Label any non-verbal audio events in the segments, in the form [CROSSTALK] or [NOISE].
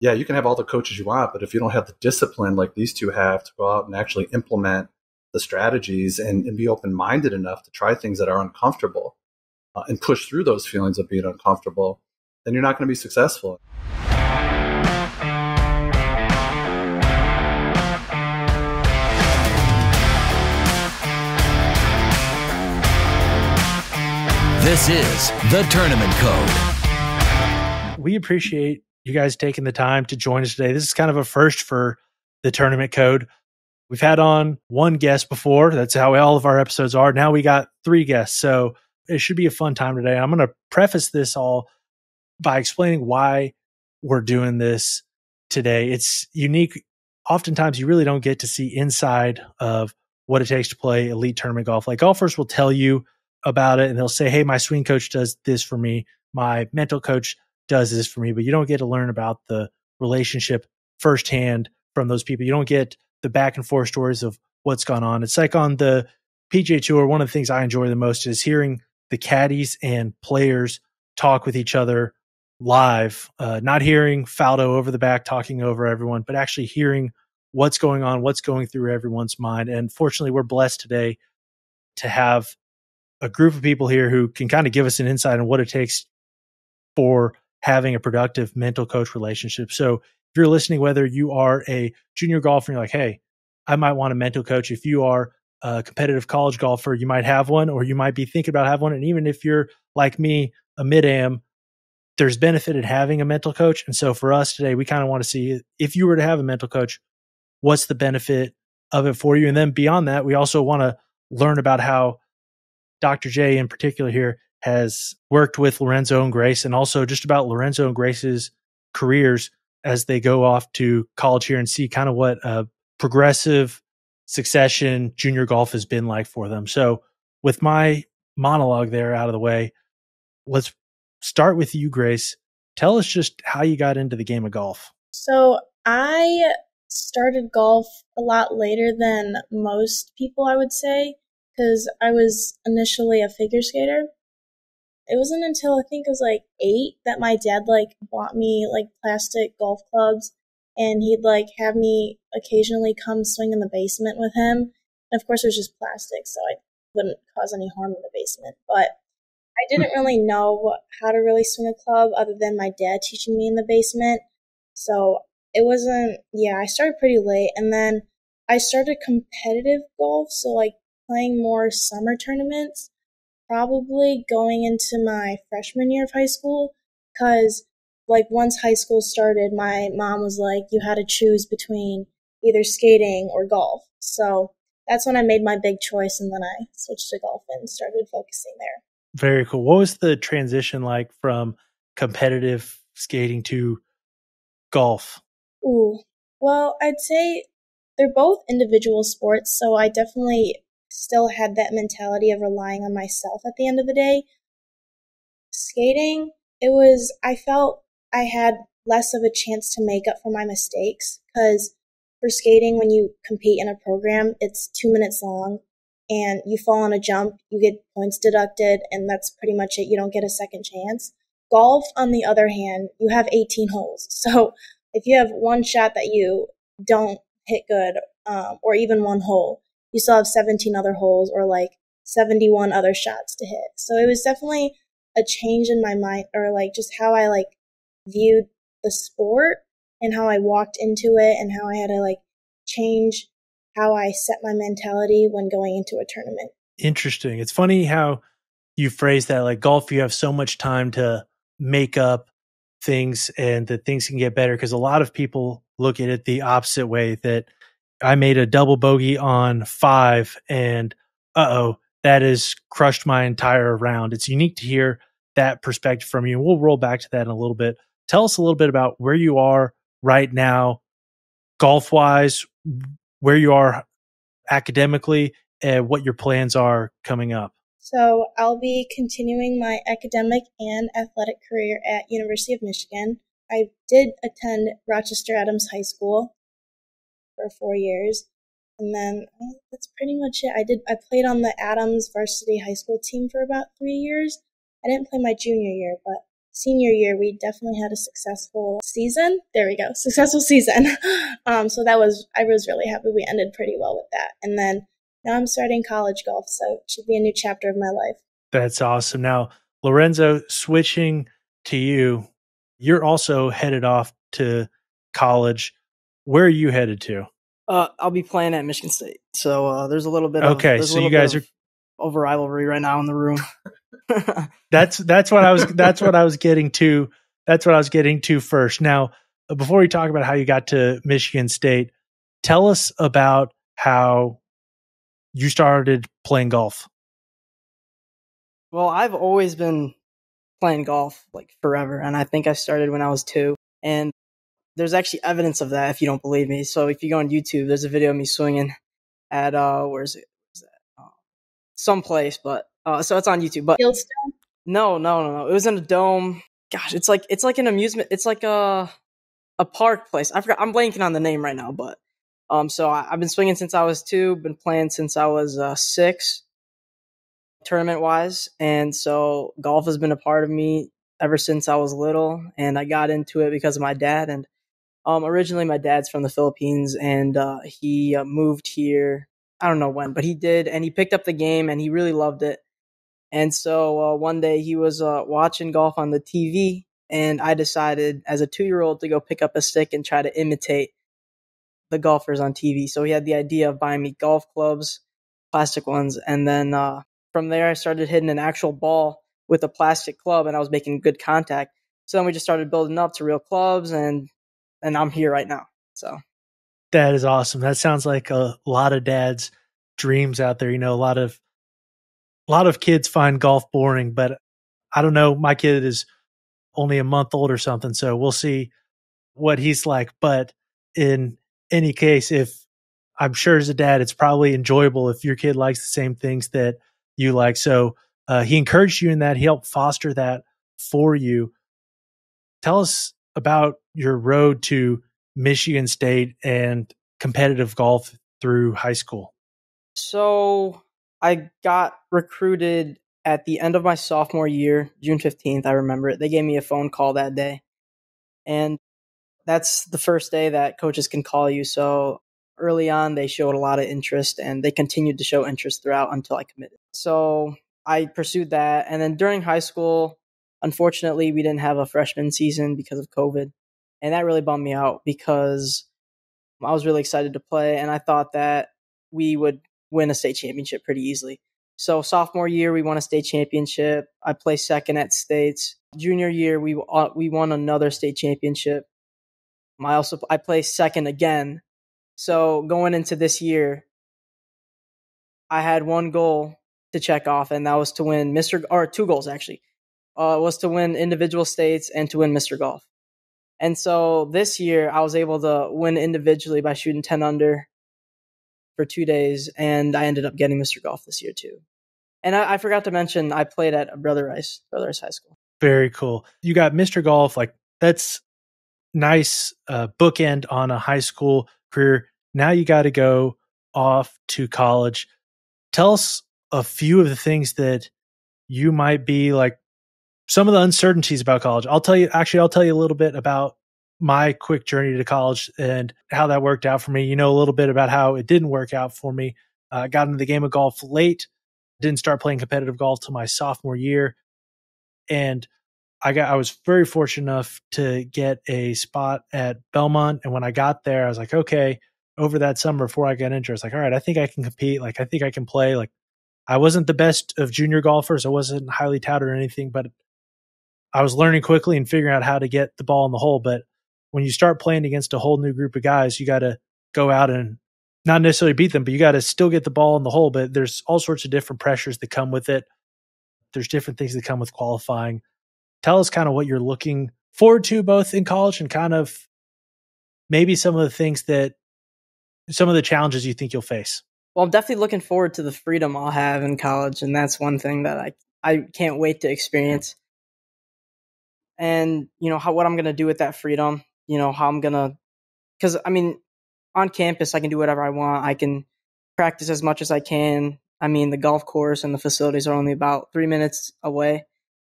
yeah, you can have all the coaches you want, but if you don't have the discipline like these two have to go out and actually implement the strategies and, and be open minded enough to try things that are uncomfortable uh, and push through those feelings of being uncomfortable, then you're not going to be successful. This is the Tournament Code. We appreciate you guys taking the time to join us today. This is kind of a first for the Tournament Code. We've had on one guest before. That's how all of our episodes are. Now we got three guests. So it should be a fun time today. I'm going to preface this all by explaining why we're doing this today. It's unique. Oftentimes, you really don't get to see inside of what it takes to play elite tournament golf. Like golfers will tell you about it and they'll say, Hey, my swing coach does this for me. My mental coach does this for me, but you don't get to learn about the relationship firsthand from those people. You don't get the back and forth stories of what's gone on. It's like on the PGA Tour, one of the things I enjoy the most is hearing the caddies and players talk with each other live, uh, not hearing Faldo over the back talking over everyone, but actually hearing what's going on, what's going through everyone's mind. And fortunately, we're blessed today to have a group of people here who can kind of give us an insight on what it takes for having a productive mental coach relationship. So if you're listening, whether you are a junior golfer you're like, hey, I might want a mental coach. If you are a competitive college golfer, you might have one, or you might be thinking about having one. And even if you're like me, a mid am, there's benefit in having a mental coach. And so for us today, we kind of want to see if you were to have a mental coach, what's the benefit of it for you? And then beyond that, we also want to learn about how Dr. J in particular here has worked with Lorenzo and Grace and also just about Lorenzo and Grace's careers as they go off to college here and see kind of what a progressive succession junior golf has been like for them. So, with my monologue there out of the way, let's start with you, Grace. Tell us just how you got into the game of golf. So, I started golf a lot later than most people, I would say, because I was initially a figure skater it wasn't until I think it was like eight that my dad like bought me like plastic golf clubs and he'd like have me occasionally come swing in the basement with him. And of course it was just plastic, so I wouldn't cause any harm in the basement. But I hmm. didn't really know how to really swing a club other than my dad teaching me in the basement. So it wasn't, yeah, I started pretty late. And then I started competitive golf, so like playing more summer tournaments probably going into my freshman year of high school because like once high school started my mom was like you had to choose between either skating or golf. So that's when i made my big choice and then i switched to golf and started focusing there. Very cool. What was the transition like from competitive skating to golf? Ooh. Well i'd say they're both individual sports so i definitely still had that mentality of relying on myself at the end of the day. Skating, it was, I felt I had less of a chance to make up for my mistakes because for skating, when you compete in a program, it's two minutes long and you fall on a jump, you get points deducted, and that's pretty much it. You don't get a second chance. Golf, on the other hand, you have 18 holes. [LAUGHS] So if you have one shot that you don't hit good, um, or even one hole, you still have 17 other holes or like 71 other shots to hit. So it was definitely a change in my mind or like just how I like viewed the sport and how I walked into it and how I had to like change how I set my mentality when going into a tournament. Interesting. It's funny how you phrase that like golf you have so much time to make up things and that things can get better because a lot of people look at it the opposite way that I made a double bogey on five, and uh oh, that has crushed my entire round. It's unique to hear that perspective from you. We'll roll back to that in a little bit. Tell us a little bit about where you are right now, golf wise, where you are academically, and what your plans are coming up. So I'll be continuing my academic and athletic career at University of Michigan. I did attend Rochester Adams High School for four years. And then uh, that's pretty much it. I did. I played on the Adams varsity high school team for about three years. I didn't play my junior year, but senior year, we definitely had a successful season. There we go, [LAUGHS] successful season. [LAUGHS] um, so that was, I was really happy we ended pretty well with that. And then now I'm starting college golf, so it should be a new chapter of my life. That's awesome. Now, Lorenzo, switching to you, you're also headed off to college. Where are you headed to? Uh, I'll be playing at Michigan State. So uh, there's a little bit. Okay, of, so you guys are over rivalry right now in the room. [LAUGHS] that's that's what I was that's what I was getting to. That's what I was getting to first. Now, before we talk about how you got to Michigan State, tell us about how you started playing golf. Well, I've always been playing golf like forever, and I think I started when I was two. And there's actually evidence of that if you don't believe me. So if you go on YouTube, there's a video of me swinging at uh, where's it? Where's that? Uh, someplace, but uh, so it's on YouTube. But Fieldstone? no, no, no, no. It was in a dome. Gosh, it's like it's like an amusement. It's like a a park place. I forgot. I'm blanking on the name right now, but um, so I, have been swinging since I was two. Been playing since I was uh, six, tournament wise, and so golf has been a part of me ever since I was little. And I got into it because of my dad. And um, originally, my dad's from the Philippines, and uh, he uh, moved here. I don't know when, but he did, and he picked up the game, and he really loved it. And so uh, one day he was uh, watching golf on the TV, and I decided as a two year old to go pick up a stick and try to imitate the golfers on TV. So he had the idea of buying me golf clubs, plastic ones, and then uh, from there I started hitting an actual ball with a plastic club, and I was making good contact. So then we just started building up to real clubs, and and I'm here right now. So that is awesome. That sounds like a lot of dads' dreams out there. You know, a lot of a lot of kids find golf boring, but I don't know. My kid is only a month old or something, so we'll see what he's like. But in any case, if I'm sure as a dad, it's probably enjoyable if your kid likes the same things that you like. So uh, he encouraged you in that. He helped foster that for you. Tell us about your road to Michigan State and competitive golf through high school. So I got recruited at the end of my sophomore year, June 15th. I remember it. They gave me a phone call that day. And that's the first day that coaches can call you. So early on, they showed a lot of interest and they continued to show interest throughout until I committed. So I pursued that. And then during high school, unfortunately, we didn't have a freshman season because of COVID. And that really bummed me out because I was really excited to play and I thought that we would win a state championship pretty easily. So sophomore year, we won a state championship. I placed second at states. Junior year, we uh, we won another state championship. I also I placed second again. So going into this year, I had one goal to check off, and that was to win Mr. or two goals actually. Uh, was to win individual states and to win Mr. Golf. And so this year I was able to win individually by shooting 10 under for two days, and I ended up getting Mr. Golf this year too. And I, I forgot to mention I played at Brother Rice, Brother Rice High School. Very cool. You got Mr. Golf, like that's nice uh, bookend on a high school career. Now you got to go off to college. Tell us a few of the things that you might be like some of the uncertainties about college. I'll tell you, actually, I'll tell you a little bit about my quick journey to college and how that worked out for me. You know, a little bit about how it didn't work out for me. I uh, got into the game of golf late, didn't start playing competitive golf till my sophomore year. And I got I was very fortunate enough to get a spot at Belmont. And when I got there, I was like, okay, over that summer before I got injured, I was like, all right, I think I can compete. Like I think I can play. Like I wasn't the best of junior golfers. I wasn't highly touted or anything, but I was learning quickly and figuring out how to get the ball in the hole. But when you start playing against a whole new group of guys, you got to go out and not necessarily beat them, but you got to still get the ball in the hole. But there's all sorts of different pressures that come with it. There's different things that come with qualifying tell us kind of what you're looking forward to both in college and kind of maybe some of the things that some of the challenges you think you'll face. Well, I'm definitely looking forward to the freedom I'll have in college, and that's one thing that I I can't wait to experience. And you know how what I'm gonna do with that freedom. You know how I'm gonna, because I mean, on campus I can do whatever I want. I can practice as much as I can. I mean, the golf course and the facilities are only about three minutes away.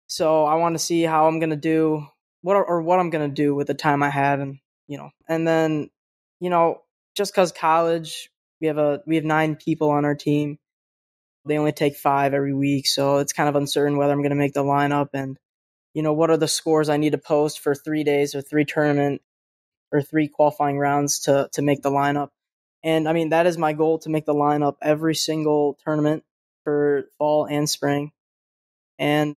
So I want to see how I'm gonna do what or what I'm gonna do with the time I have, and you know, and then you know, just because college, we have a we have nine people on our team. They only take five every week, so it's kind of uncertain whether I'm going to make the lineup and you know what are the scores I need to post for three days or three tournament or three qualifying rounds to to make the lineup. And I mean that is my goal to make the lineup every single tournament for fall and spring. And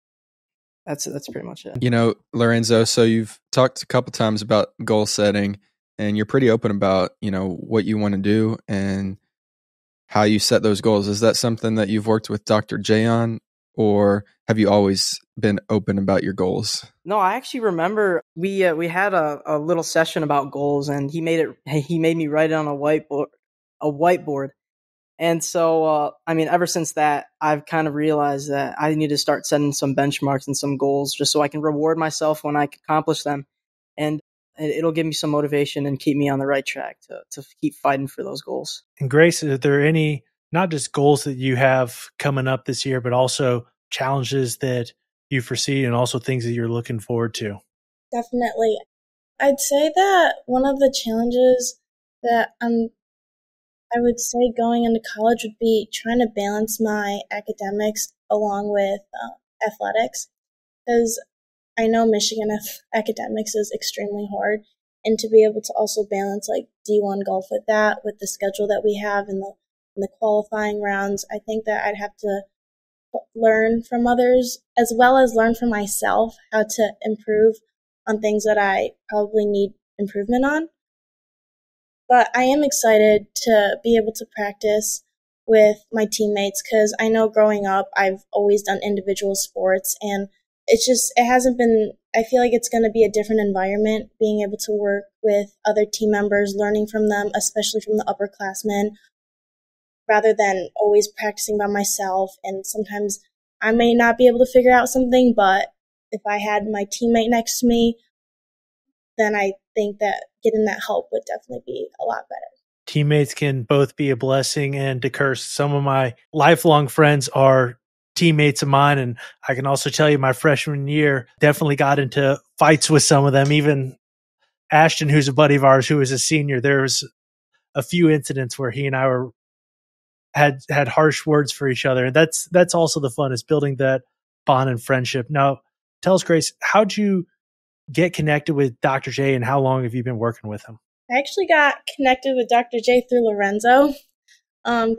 that's that's pretty much it. You know, Lorenzo, so you've talked a couple times about goal setting and you're pretty open about, you know, what you want to do and how you set those goals. Is that something that you've worked with Dr. J on or have you always been open about your goals? No, I actually remember we uh, we had a, a little session about goals, and he made it. He made me write it on a whiteboard, a whiteboard. And so, uh, I mean, ever since that, I've kind of realized that I need to start setting some benchmarks and some goals, just so I can reward myself when I accomplish them, and it'll give me some motivation and keep me on the right track to to keep fighting for those goals. And Grace, are there any not just goals that you have coming up this year, but also challenges that you foresee and also things that you're looking forward to? Definitely. I'd say that one of the challenges that I'm I would say going into college would be trying to balance my academics along with uh, athletics because I know Michigan academics is extremely hard and to be able to also balance like D1 golf with that with the schedule that we have and the in the qualifying rounds, I think that I'd have to learn from others as well as learn from myself how to improve on things that I probably need improvement on. But I am excited to be able to practice with my teammates because I know growing up I've always done individual sports and it's just, it hasn't been, I feel like it's going to be a different environment being able to work with other team members, learning from them, especially from the upperclassmen rather than always practicing by myself. And sometimes I may not be able to figure out something, but if I had my teammate next to me, then I think that getting that help would definitely be a lot better. Teammates can both be a blessing and a curse. Some of my lifelong friends are teammates of mine. And I can also tell you my freshman year definitely got into fights with some of them. Even Ashton, who's a buddy of ours, who is a senior, there was a few incidents where he and I were had had harsh words for each other. And that's that's also the fun is building that bond and friendship. Now, tell us, Grace, how'd you get connected with Dr. J and how long have you been working with him? I actually got connected with Dr. J through Lorenzo because um,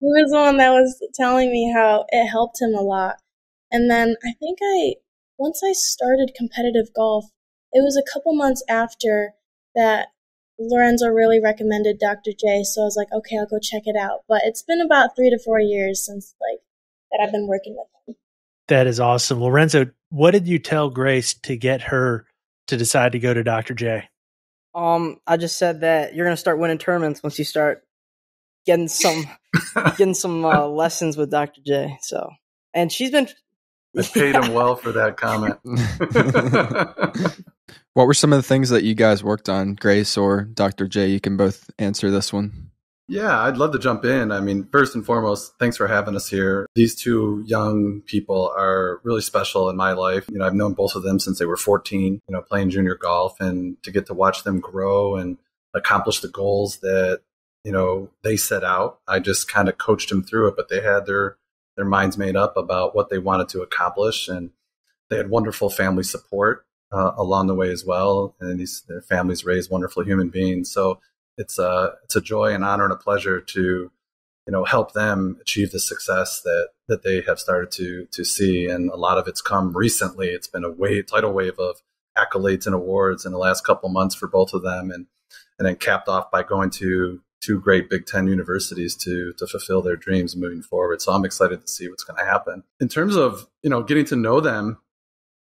he was the one that was telling me how it helped him a lot. And then I think I, once I started competitive golf, it was a couple months after that Lorenzo really recommended Dr. J, so I was like, okay, I'll go check it out. But it's been about three to four years since like that I've been working with him. That is awesome, Lorenzo. What did you tell Grace to get her to decide to go to Dr. J? Um, I just said that you're gonna start winning tournaments once you start getting some getting some uh, [LAUGHS] lessons with Dr. J. So, and she's been. I paid him well for that comment. [LAUGHS] [LAUGHS] What were some of the things that you guys worked on, Grace or Dr. J? You can both answer this one. Yeah, I'd love to jump in. I mean, first and foremost, thanks for having us here. These two young people are really special in my life. You know, I've known both of them since they were 14, you know, playing junior golf and to get to watch them grow and accomplish the goals that, you know, they set out. I just kind of coached them through it, but they had their their minds made up about what they wanted to accomplish and they had wonderful family support uh, along the way as well. And these their families raise wonderful human beings. So it's a it's a joy and honor and a pleasure to you know help them achieve the success that that they have started to to see. And a lot of it's come recently. It's been a wave tidal wave of accolades and awards in the last couple months for both of them, and and then capped off by going to two great Big Ten universities to to fulfill their dreams moving forward. So I'm excited to see what's going to happen in terms of you know getting to know them.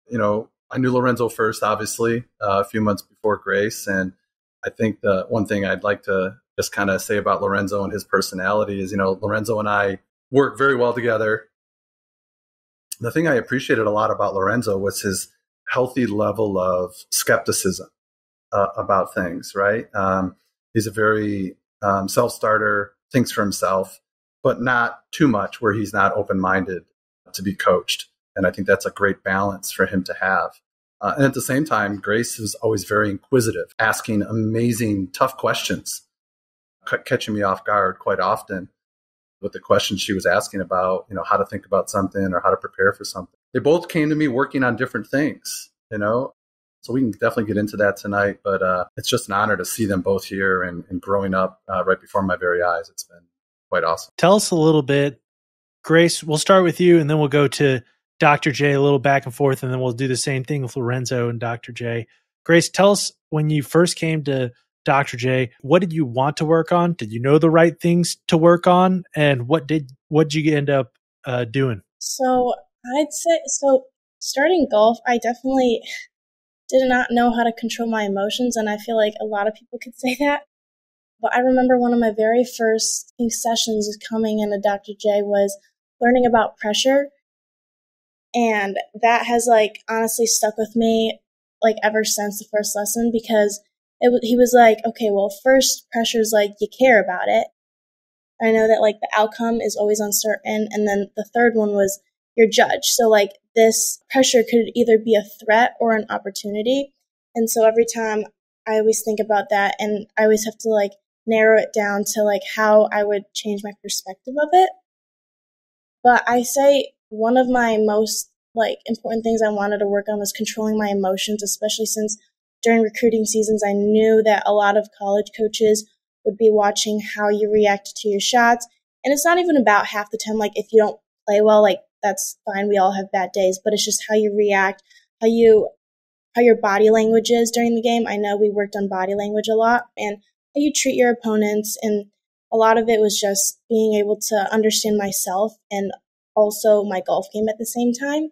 You know, I knew Lorenzo first, obviously, uh, a few months before Grace. And I think the one thing I'd like to just kind of say about Lorenzo and his personality is, you know, Lorenzo and I work very well together. The thing I appreciated a lot about Lorenzo was his healthy level of skepticism uh, about things, right? Um, he's a very um, self starter, thinks for himself, but not too much where he's not open minded to be coached. And I think that's a great balance for him to have. Uh, and at the same time, Grace was always very inquisitive, asking amazing, tough questions, c- catching me off guard quite often with the questions she was asking about, you know, how to think about something or how to prepare for something. They both came to me working on different things, you know, so we can definitely get into that tonight. But uh, it's just an honor to see them both here and, and growing up uh, right before my very eyes. It's been quite awesome. Tell us a little bit, Grace. We'll start with you, and then we'll go to Dr. J a little back and forth, and then we'll do the same thing with Lorenzo and Dr. J. Grace, tell us when you first came to Dr. J, what did you want to work on? Did you know the right things to work on, and what did what did you end up uh, doing? So I'd say so. Starting golf, I definitely did not know how to control my emotions, and I feel like a lot of people could say that. But I remember one of my very first sessions coming into Dr. J was learning about pressure. And that has like honestly stuck with me like ever since the first lesson because it, he was like, okay, well, first pressure is like you care about it. I know that like the outcome is always uncertain. And then the third one was your judge. So like this pressure could either be a threat or an opportunity. And so every time I always think about that and I always have to like narrow it down to like how I would change my perspective of it. But I say one of my most like important things I wanted to work on was controlling my emotions, especially since during recruiting seasons I knew that a lot of college coaches would be watching how you react to your shots. And it's not even about half the time like if you don't play well, like that's fine, we all have bad days, but it's just how you react, how you how your body language is during the game. I know we worked on body language a lot and how you treat your opponents. And a lot of it was just being able to understand myself and also my golf game at the same time.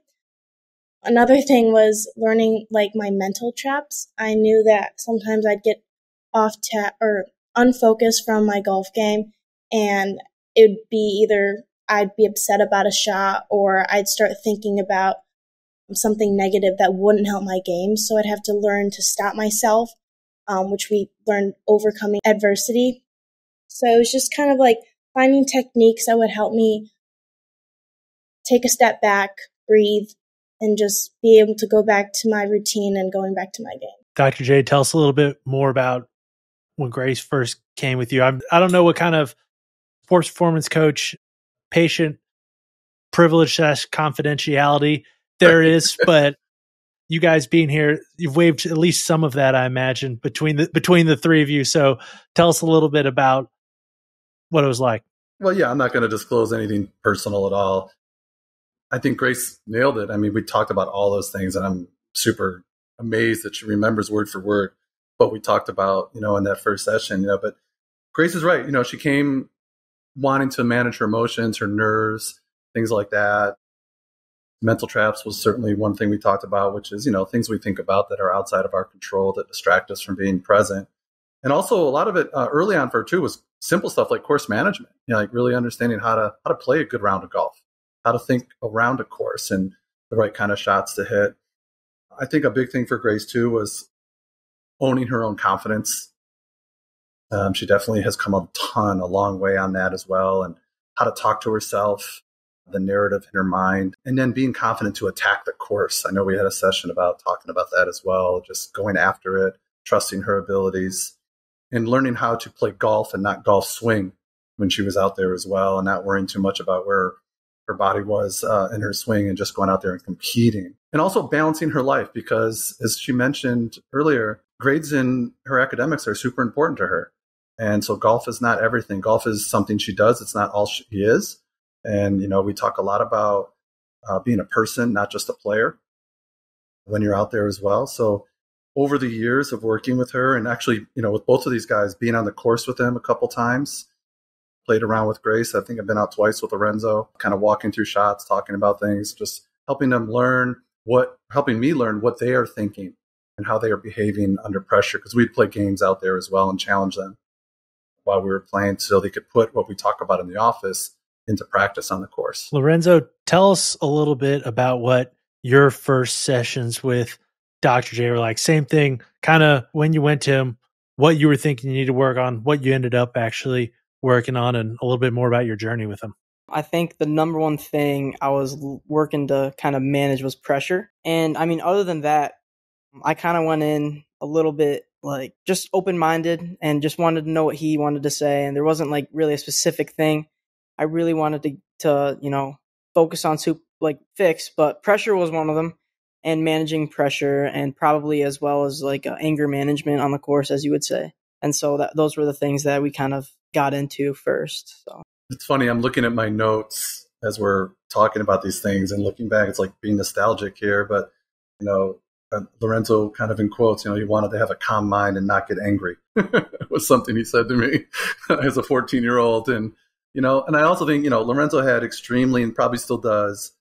Another thing was learning like my mental traps. I knew that sometimes I'd get off tap or unfocused from my golf game and it would be either I'd be upset about a shot or I'd start thinking about something negative that wouldn't help my game. So I'd have to learn to stop myself, um, which we learned overcoming adversity. So it was just kind of like finding techniques that would help me take a step back, breathe, and just be able to go back to my routine and going back to my game. Dr. J, tell us a little bit more about when Grace first came with you. I'm, I don't know what kind of sports performance coach, patient privilege slash confidentiality there is, [LAUGHS] but you guys being here, you've waived at least some of that, I imagine, between the between the three of you. So tell us a little bit about what it was like. Well, yeah, I'm not going to disclose anything personal at all. I think Grace nailed it. I mean, we talked about all those things, and I'm super amazed that she remembers word for word what we talked about, you know, in that first session. You know, but Grace is right. You know, she came wanting to manage her emotions, her nerves, things like that. Mental traps was certainly one thing we talked about, which is, you know, things we think about that are outside of our control that distract us from being present. And also a lot of it uh, early on for her too was simple stuff like course management, you know, like really understanding how to how to play a good round of golf how to think around a course and the right kind of shots to hit. I think a big thing for Grace too was owning her own confidence. Um, she definitely has come a ton, a long way on that as well, and how to talk to herself, the narrative in her mind, and then being confident to attack the course. I know we had a session about talking about that as well, just going after it, trusting her abilities, and learning how to play golf and not golf swing when she was out there as well, and not worrying too much about where her body was uh, in her swing and just going out there and competing. And also balancing her life because, as she mentioned earlier, grades in her academics are super important to her. And so golf is not everything. Golf is something she does. It's not all she is. And, you know, we talk a lot about uh, being a person, not just a player when you're out there as well. So over the years of working with her and actually, you know, with both of these guys, being on the course with them a couple times, played around with Grace. I think I've been out twice with Lorenzo, kind of walking through shots, talking about things, just helping them learn what, helping me learn what they are thinking and how they are behaving under pressure. Because we'd play games out there as well and challenge them while we were playing so they could put what we talk about in the office into practice on the course. Lorenzo, tell us a little bit about what your first sessions with Dr. J were like. Same thing, kind of when you went to him, what you were thinking you need to work on, what you ended up actually working on and a little bit more about your journey with them. I think the number one thing I was working to kind of manage was pressure. And I mean, other than that, I kind of went in a little bit like just open minded and just wanted to know what he wanted to say. And there wasn't like really a specific thing. I really wanted to, to you know, focus on soup like fix, but pressure was one of them and managing pressure and probably as well as like anger management on the course, as you would say. And so that those were the things that we kind of got into first. So it's funny. I'm looking at my notes as we're talking about these things and looking back. It's like being nostalgic here, but you know, uh, Lorenzo kind of in quotes, you know, he wanted to have a calm mind and not get angry. [LAUGHS] was something he said to me [LAUGHS] as a 14 year old. And, you know, and I also think, you know, Lorenzo had extremely and probably still does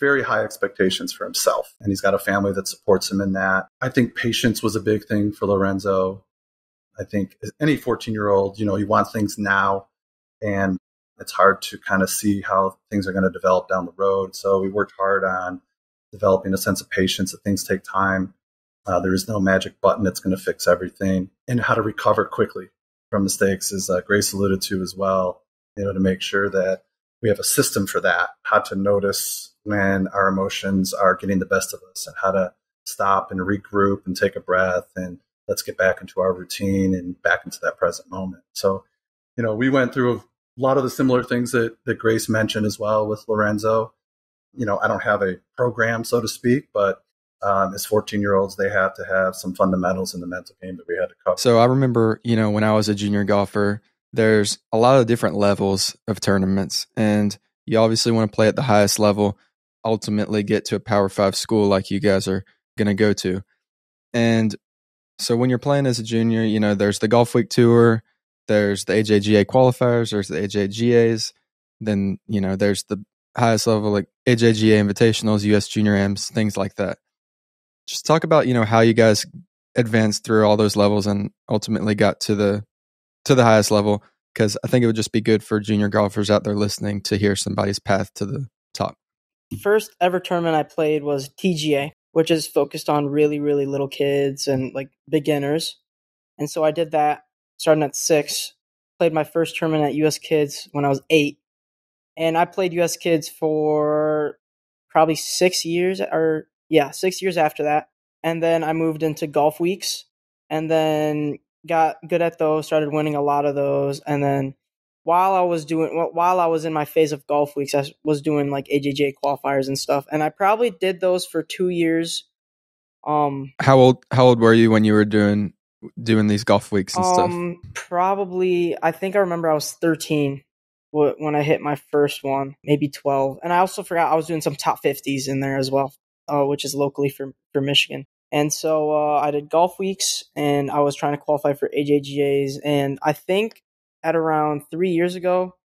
very high expectations for himself. And he's got a family that supports him in that. I think patience was a big thing for Lorenzo. I think any 14 year old, you know, you want things now and it's hard to kind of see how things are going to develop down the road. So we worked hard on developing a sense of patience that things take time. Uh, there is no magic button that's going to fix everything, and how to recover quickly from mistakes, as uh, Grace alluded to as well. You know, to make sure that we have a system for that, how to notice when our emotions are getting the best of us, and how to stop and regroup and take a breath and let's get back into our routine and back into that present moment. So, you know, we went through a lot of the similar things that, that Grace mentioned as well with Lorenzo you know, I don't have a program, so to speak, but um, as 14 year olds, they have to have some fundamentals in the mental game that we had to cover. So I remember, you know, when I was a junior golfer, there's a lot of different levels of tournaments, and you obviously want to play at the highest level, ultimately get to a Power Five school like you guys are going to go to. And so when you're playing as a junior, you know, there's the Golf Week Tour, there's the AJGA qualifiers, there's the AJGAs, then, you know, there's the highest level like AJGA invitationals, US junior Ams, things like that. Just talk about, you know, how you guys advanced through all those levels and ultimately got to the to the highest level because I think it would just be good for junior golfers out there listening to hear somebody's path to the top. First ever tournament I played was TGA, which is focused on really really little kids and like beginners. And so I did that starting at 6. Played my first tournament at US Kids when I was 8 and I played US Kids for probably six years, or yeah, six years after that. And then I moved into golf weeks, and then got good at those. Started winning a lot of those, and then while I was doing while I was in my phase of golf weeks, I was doing like AJGA qualifiers and stuff, and I probably did those for two years. Um, how old how old were you when you were doing doing these golf weeks and um, stuff? Probably, I think I remember I was thirteen when I hit my first one, maybe 12. And I also forgot I was doing some top 50s in there as well, uh, which is locally for, for Michigan. And so uh, I did golf weeks and I was trying to qualify for AJGAs. And I think at around three years ago,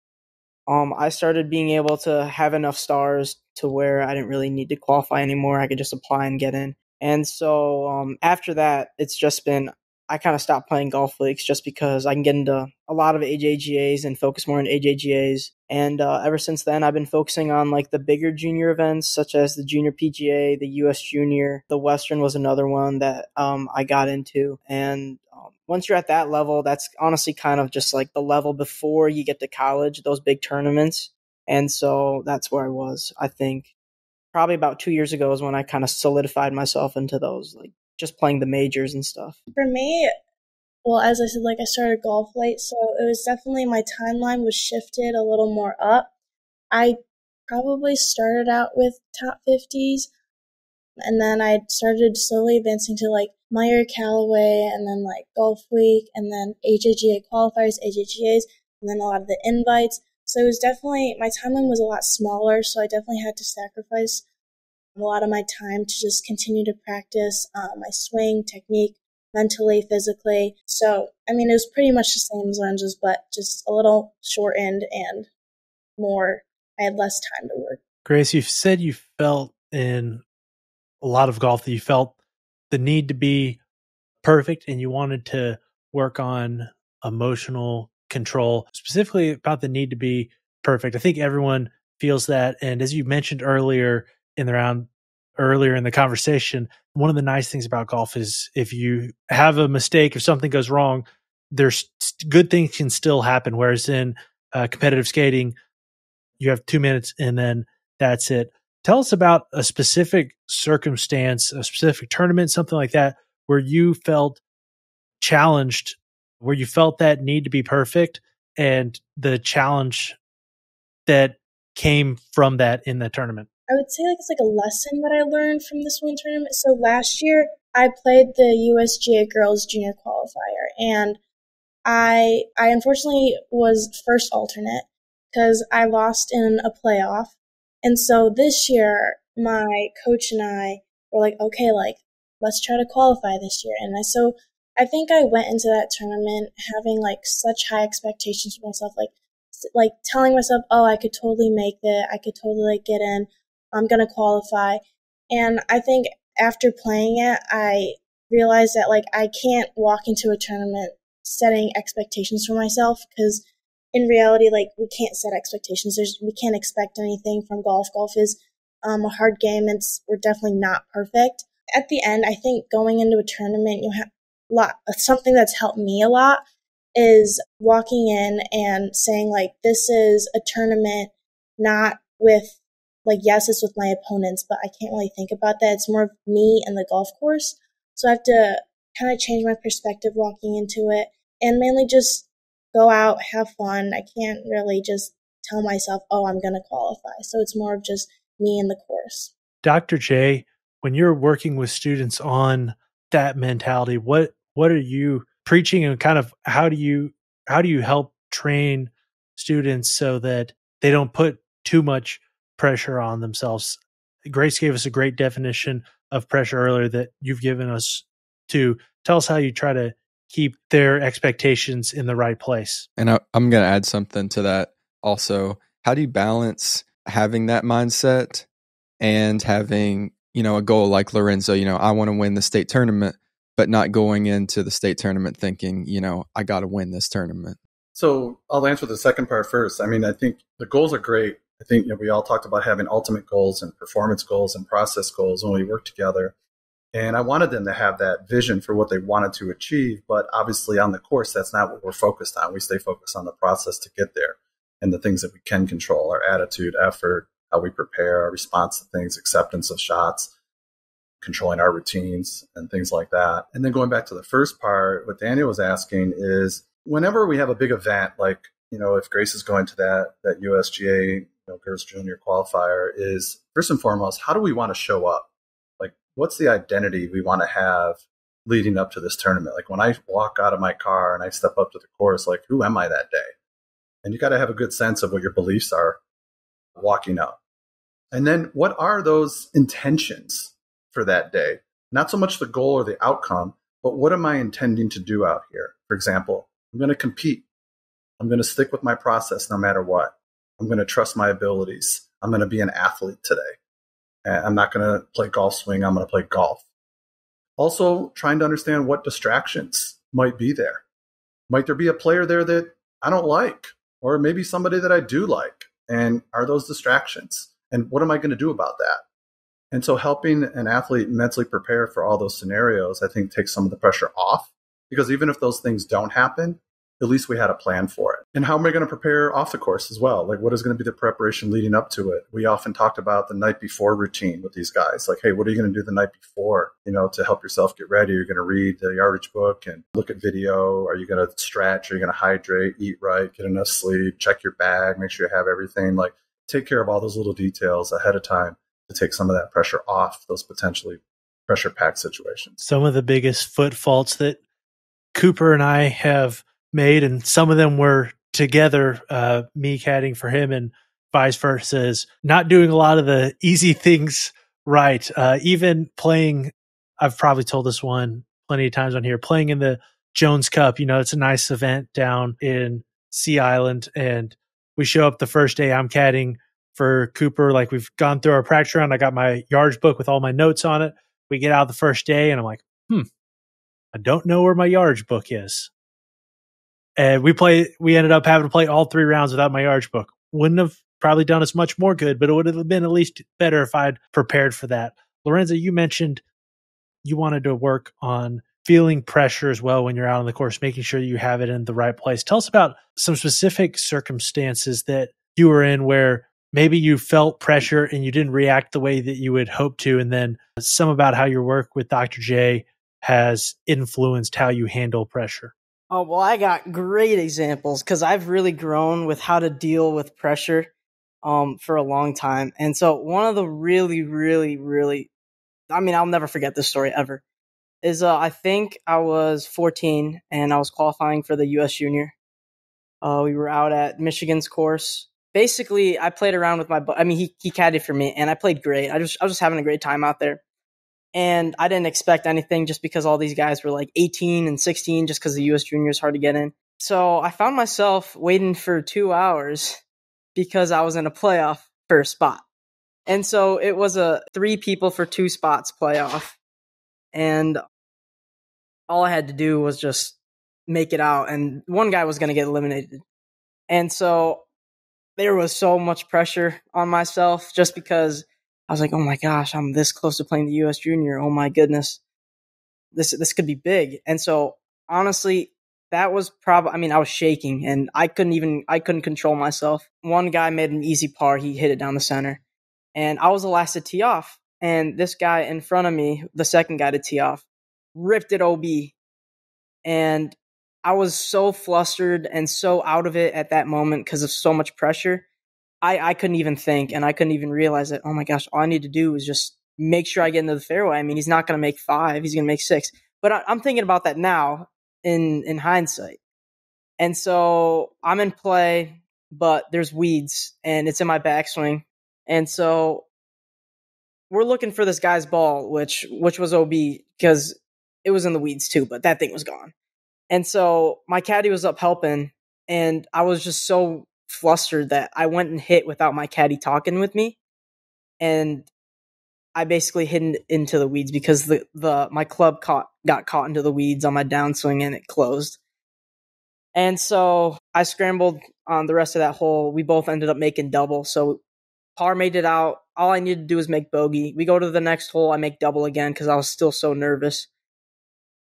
um, I started being able to have enough stars to where I didn't really need to qualify anymore. I could just apply and get in. And so um, after that, it's just been I kind of stopped playing golf leagues just because I can get into a lot of AJGAs and focus more on AJGAs. And uh, ever since then, I've been focusing on like the bigger junior events, such as the Junior PGA, the US Junior, the Western was another one that um, I got into. And um, once you're at that level, that's honestly kind of just like the level before you get to college, those big tournaments. And so that's where I was. I think probably about two years ago is when I kind of solidified myself into those like just playing the majors and stuff? For me, well, as I said, like I started golf late, so it was definitely my timeline was shifted a little more up. I probably started out with top 50s, and then I started slowly advancing to like Meyer Callaway, and then like Golf Week, and then AJGA qualifiers, AJGAs, and then a lot of the invites. So it was definitely, my timeline was a lot smaller, so I definitely had to sacrifice a lot of my time to just continue to practice uh, my swing technique mentally, physically. So, I mean, it was pretty much the same as Lorenzo's, but just a little shortened and more, I had less time to work. Grace, you've said you felt in a lot of golf that you felt the need to be perfect and you wanted to work on emotional control, specifically about the need to be perfect. I think everyone feels that. And as you mentioned earlier, in the round earlier in the conversation, one of the nice things about golf is if you have a mistake, if something goes wrong, there's good things can still happen. Whereas in uh, competitive skating, you have two minutes and then that's it. Tell us about a specific circumstance, a specific tournament, something like that, where you felt challenged, where you felt that need to be perfect and the challenge that came from that in the tournament. I would say like it's like a lesson that I learned from this one tournament. So last year I played the USGA Girls Junior Qualifier and I I unfortunately was first alternate because I lost in a playoff. And so this year my coach and I were like, okay, like let's try to qualify this year. And I so I think I went into that tournament having like such high expectations for myself, like like telling myself, oh, I could totally make it. I could totally like, get in. I'm going to qualify. And I think after playing it, I realized that like I can't walk into a tournament setting expectations for myself because in reality, like we can't set expectations. There's we can't expect anything from golf. Golf is um, a hard game. It's we're definitely not perfect. At the end, I think going into a tournament, you have lot something that's helped me a lot is walking in and saying like this is a tournament not with like yes it's with my opponents but i can't really think about that it's more of me and the golf course so i have to kind of change my perspective walking into it and mainly just go out have fun. I can't really just tell myself oh i'm going to qualify. So it's more of just me and the course. Dr j when you're working with students on that mentality what what are you preaching and kind of how do you how do you help train students so that they don't put too much pressure on themselves? Grace gave us a great definition of pressure earlier that you've given us to tell us how you try to keep their expectations in the right place and I, i'm going to add something to that also how do you balance having that mindset and having you know a goal like lorenzo you know i want to win the state tournament but not going into the state tournament thinking, you know, I got to win this tournament. So I'll answer the second part first. I mean, I think the goals are great. I think you know, we all talked about having ultimate goals and performance goals and process goals when we work together. And I wanted them to have that vision for what they wanted to achieve. But obviously, on the course, that's not what we're focused on. We stay focused on the process to get there and the things that we can control our attitude, effort, how we prepare, our response to things, acceptance of shots controlling our routines and things like that. And then going back to the first part, what Daniel was asking is whenever we have a big event, like, you know, if Grace is going to that, that USGA, you know, Girls Junior qualifier is first and foremost, how do we want to show up? What's the identity we want to have leading up to this tournament? Like when I walk out of my car and I step up to the course, like, who am I that day? And you got to have a good sense of what your beliefs are walking up. And then what are those intentions for that day. Not so much the goal or the outcome, but what am I intending to do out here? For example, I'm going to compete. I'm going to stick with my process no matter what. I'm going to trust my abilities. I'm going to be an athlete today. Uh, I'm not going to play golf swing. I'm going to play golf. Also, trying to understand what distractions might be there. Might there be a player there that I don't like, or maybe somebody that I do like? And are those distractions? And what am I going to do about that? And so helping an athlete mentally prepare for all those scenarios, I think takes some of the pressure off because even if those things don't happen, at least we had a plan for it. And how am I going to prepare off the course as well? Like, what is going to be the preparation leading up to it? We often talked about the night before routine with these guys. Like, hey, what are you going to do the night before, you know, to help yourself get ready? You're going to read the yardage book and look at video. Are you going to stretch? Are you going to hydrate, eat right, get enough sleep, check your bag, make sure you have everything? Like, take care of all those little details ahead of time to take some of that pressure off those potentially pressure packed situations. Some of the biggest foot faults that Cooper and I have made, and some of them were together, uh, me caddying for him and vice versa, is not doing a lot of the easy things right. Uh, even playing, I've probably told this one plenty of times on here, playing in the Jones Cup, you know, it's a nice event down in Sea Island. And we show up the first day I'm caddying for Cooper. Like we've gone through our practice round. I got my yardage book with all my notes on it. We get out the first day and I'm like, hmm, I don't know where my yardage book is. And we play, we ended up having to play all three rounds without my yardage book. Wouldn't have probably done us much more good, but it would have been at least better if I'd prepared for that. Lorenzo, you mentioned you wanted to work on feeling pressure as well when you're out on the course, making sure you have it in the right place. Tell us about some specific circumstances that you were in where maybe you felt pressure and you didn't react the way that you would hope to. And then some about how your work with Dr. J has influenced how you handle pressure. Oh, well, I got great examples because I've really grown with how to deal with pressure um, for a long time. And so, one of the really, really, really, I mean, I'll never forget this story ever, is uh, I think I was 14 and I was qualifying for the US Junior. Uh, we were out at Michigan's course. Basically, I played around with my, I mean, he, he caddied for me and I played great. I just, I was just having a great time out there and I didn't expect anything just because all these guys were like 18 and 16 just because the US Junior is hard to get in. So I found myself waiting for two hours because I was in a playoff for a spot. And so it was a three people for two spots playoff. And all I had to do was just make it out. And one guy was going to get eliminated. And so there was so much pressure on myself just because I was like, oh my gosh, I'm this close to playing the US Junior. Oh my goodness, this this could be big. And so honestly, that was probably. I mean, I was shaking and I couldn't even I couldn't control myself. One guy made an easy par. He hit it down the center, and I was the last to tee off. And this guy in front of me, the second guy to tee off, ripped it OB, and I was so flustered and so out of it at that moment because of so much pressure I, I couldn't even think and I couldn't even realize that, oh my gosh, all I need to do is just make sure I get into the fairway. I mean, he's not going to make five, he's going to make six. But I, I'm thinking about that now in, in hindsight. And so I'm in play, but there's weeds and it's in my backswing. And so we're looking for this guy's ball, which, which was OB because it was in the weeds too, but that thing was gone. And so my caddy was up helping and I was just so flustered that I went and hit without my caddy talking with me, and I basically hit into the weeds because the the my club caught got caught into the weeds on my downswing and it closed. And so I scrambled on the rest of that hole. We both ended up making double. So par made it out. All I needed to do was make bogey. We go to the next hole. I make double again because I was still so nervous.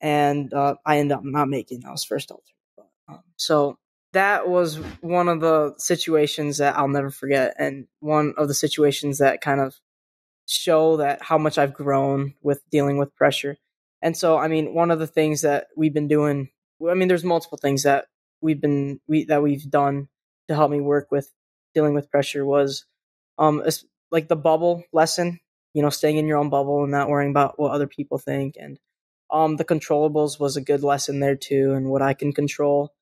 And uh, I end up not making. I was first alternate. Um, so that was one of the situations that I'll never forget, and one of the situations that kind of show that how much I've grown with dealing with pressure. And so, I mean, one of the things that we've been doing, I mean, there's multiple things that we've been we that we've done to help me work with dealing with pressure was, um, like the bubble lesson. You know, staying in your own bubble and not worrying about what other people think, and um, the controllables was a good lesson there too, and what I can control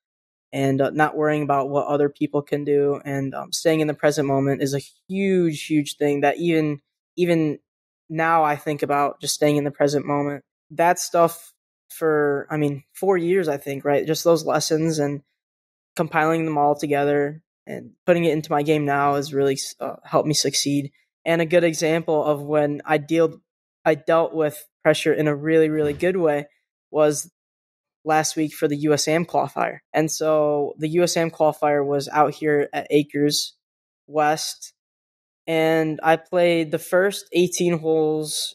and uh, not worrying about what other people can do and um, staying in the present moment is a huge huge thing that even even now i think about just staying in the present moment. That stuff for i mean four years i think right? Just those lessons and compiling them all together and putting it into my game now has really uh, helped me succeed. And a good example of when i dealt i dealt with pressure in a really really good way was last week for the USAM qualifier. And so the USAM qualifier was out here at Acres West. And I played the first 18 holes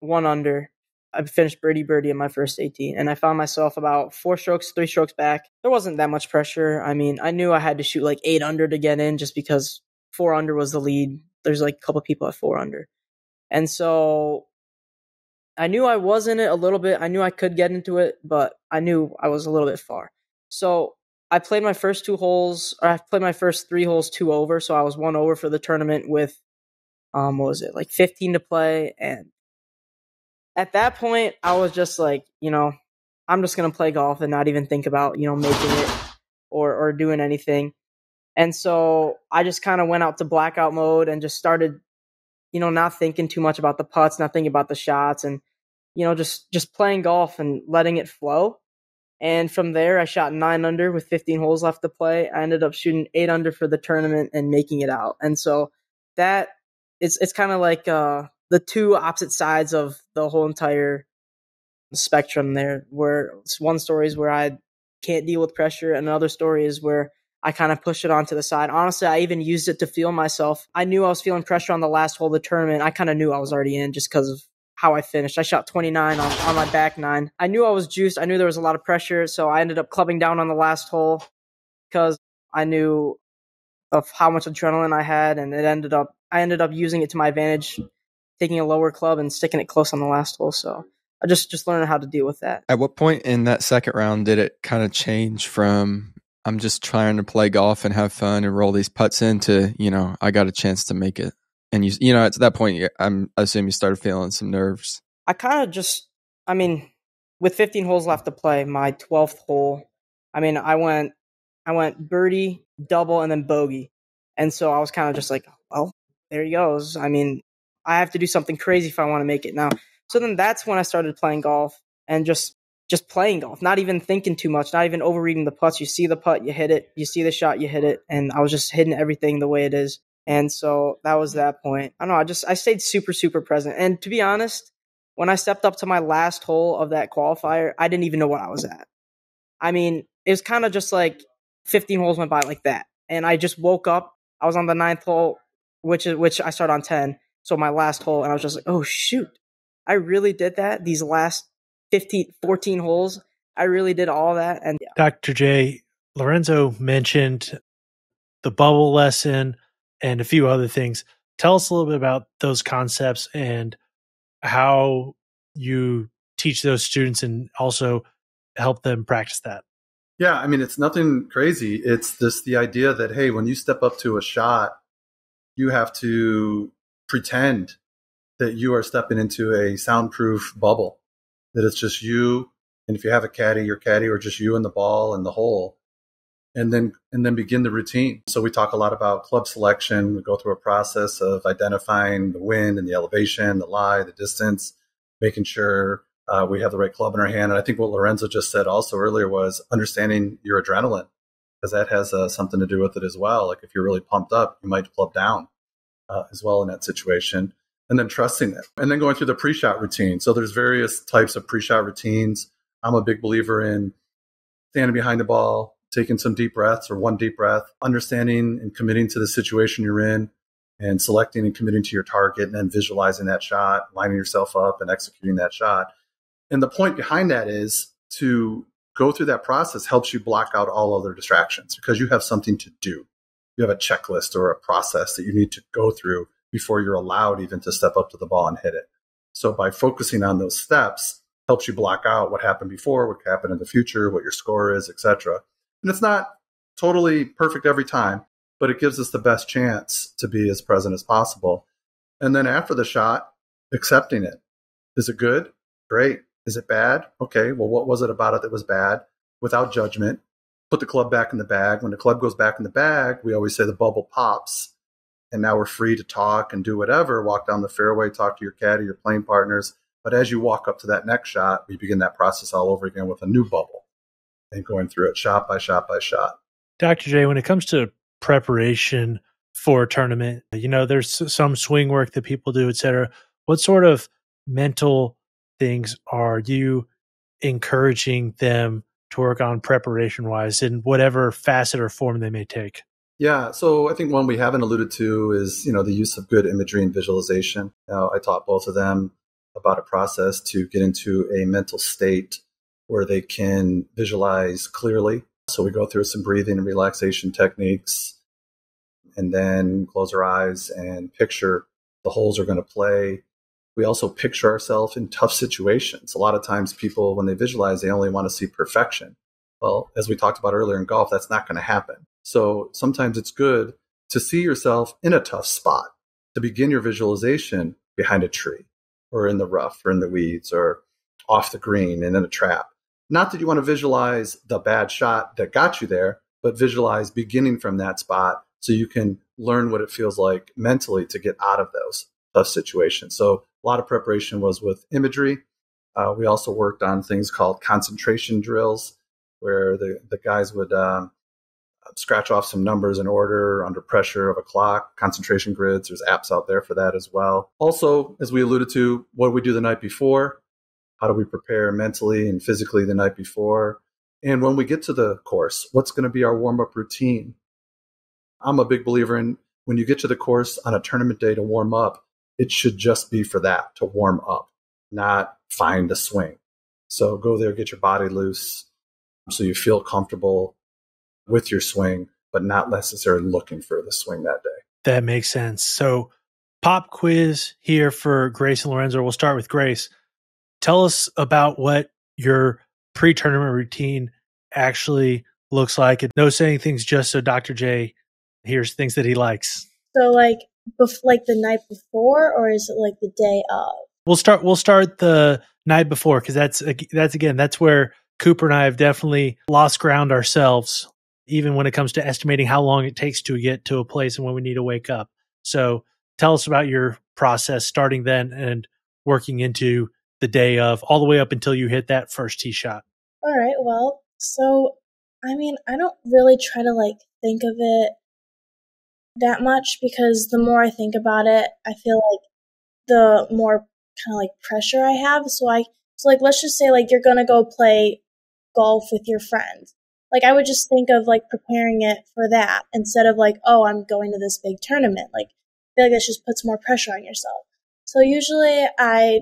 one under. I finished birdie birdie in my first 18, and I found myself about four strokes, three strokes back. There wasn't that much pressure. I mean, I knew I had to shoot like eight under to get in just because four under was the lead. There's like a couple people at four under. And so I knew I was in it a little bit. I knew I could get into it, but I knew I was a little bit far. So I played my first two holes, or I played my first three holes two over. So I was one over for the tournament with, um, what was it, like 15 to play. And at that point, I was just like, you know, I'm just going to play golf and not even think about, you know, making it or, or doing anything. And so I just kind of went out to blackout mode and just started you know, not thinking too much about the putts, not thinking about the shots and, you know, just, just playing golf and letting it flow. And from there, I shot nine under with 15 holes left to play. I ended up shooting eight under for the tournament and making it out. And so that it's, it's kind of like, uh, the two opposite sides of the whole entire spectrum there where one story is where I can't deal with pressure and another story is where I kind of pushed it onto the side. Honestly, I even used it to feel myself. I knew I was feeling pressure on the last hole of the tournament. I kind of knew I was already in just because of how I finished. I shot 29 on, on my back nine. I knew I was juiced. I knew there was a lot of pressure. So I ended up clubbing down on the last hole because I knew of how much adrenaline I had, and it ended up I ended up using it to my advantage, taking a lower club and sticking it close on the last hole. So I just just learned how to deal with that. At what point in that second round did it kind of change from I'm just trying to play golf and have fun and roll these putts into you know I got a chance to make it, and you you know at that point I'm I assume you started feeling some nerves. I kind of just I mean with 15 holes left to play, my 12th hole, I mean I went I went birdie, double, and then bogey, and so I was kind of just like, well, there he goes. I mean, I have to do something crazy if I want to make it now. So then that's when I started playing golf and just just playing golf, not even thinking too much, not even overreading the putts. You see the putt, you hit it. You see the shot, you hit it. And I was just hitting everything the way it is. And so that was that point. I don't know. I just I stayed super super present. And to be honest, when I stepped up to my last hole of that qualifier, I didn't even know what I was at. I mean, it was kind of just like 15 holes went by like that, and I just woke up. I was on the ninth hole, which is which I started on 10. So my last hole, and I was just like, oh shoot, I really did that. These last 15, 14 holes, I really did all that. And yeah. Dr. J, Lorenzo mentioned the bubble lesson and a few other things. Tell us a little bit about those concepts and how you teach those students and also help them practice that. Yeah, I mean, it's nothing crazy. It's just the idea that, hey, when you step up to a shot, you have to pretend that you are stepping into a soundproof bubble, that it's just you. And if you have a caddy, your caddy, or just you and the ball and the hole, and then and then begin the routine. So we talk a lot about club selection. We go through a process of identifying the wind and the elevation, the lie, the distance, making sure uh, we have the right club in our hand. And I think what Lorenzo just said also earlier was understanding your adrenaline, because that has uh, something to do with it as well. Like if you're really pumped up, you might club down uh, as well in that situation and then trusting it and then going through the pre-shot routine. So there's various types of pre-shot routines. I'm a big believer in standing behind the ball taking some deep breaths or one deep breath understanding and committing to the situation you're in and selecting and committing to your target and then visualizing that shot lining yourself up and executing that shot. And the point behind that is to go through that process helps you block out all other distractions because you have something to do. You have a checklist or a process that you need to go through before you're allowed even to step up to the ball and hit it. So by focusing on those steps helps you block out what happened before, what could happen in the future, what your score is, etc. And it's not totally perfect every time, but it gives us the best chance to be as present as possible. And then after the shot, accepting it. Is it good? Great. Is it bad? Okay. Well, what was it about it that was bad? Without judgment, put the club back in the bag. When the club goes back in the bag, we always say the bubble pops and now we're free to talk and do whatever, walk down the fairway, talk to your caddy, your playing partners. But as you walk up to that next shot, we begin that process all over again with a new bubble and going through it shot by shot by shot. Dr. J, when it comes to preparation for a tournament, you know, there's some swing work that people do, et cetera. What sort of mental things are you encouraging them to work on preparation wise in whatever facet or form they may take? Yeah, so I think one we haven't alluded to is you know the use of good imagery and visualization. Now, I taught both of them about a process to get into a mental state where they can visualize clearly. So we go through some breathing and relaxation techniques, and then close our eyes and picture the holes are going to play. We also picture ourselves in tough situations. A lot of times, people when they visualize, they only want to see perfection. Well, as we talked about earlier in golf, that's not going to happen. So sometimes it's good to see yourself in a tough spot to begin your visualization behind a tree or in the rough or in the weeds or off the green and in a trap. Not that you want to visualize the bad shot that got you there, but visualize beginning from that spot so you can learn what it feels like mentally to get out of those tough situations. So a lot of preparation was with imagery. Uh, we also worked on things called concentration drills, where the, the guys would um, scratch off some numbers in order under pressure of a clock, concentration grids. There's apps out there for that as well. Also, as we alluded to, what do we do the night before? How do we prepare mentally and physically the night before? And when we get to the course, what's going to be our warm up routine? I'm a big believer in when you get to the course on a tournament day to warm up, it should just be for that to warm up, not find a swing. So go there, get your body loose so you feel comfortable with your swing. but not necessarily looking for the swing that day. That makes sense. So, pop quiz here for Grace and Lorenzo. We'll start with Grace. Tell us about what your pre tournament routine actually looks like. And no saying things just so Dr. J hears things that he likes. So, like, bef- like the night before, or is it like the day of? We'll start. We'll start the night before because that's that's again that's where Cooper and I have definitely lost ground ourselves, even when it comes to estimating how long it takes to get to a place and when we need to wake up. So tell us about your process starting then and working into the day of all the way up until you hit that first tee shot. All right. Well, so I mean, I don't really try to like think of it that much because the more I think about it, I feel like the more kind of like pressure I have. So I, so like, let's just say like you're going to go play golf with your friends. Like I would just think of like preparing it for that instead of like, oh, I'm going to this big tournament. Like I feel like that just puts more pressure on yourself. So usually I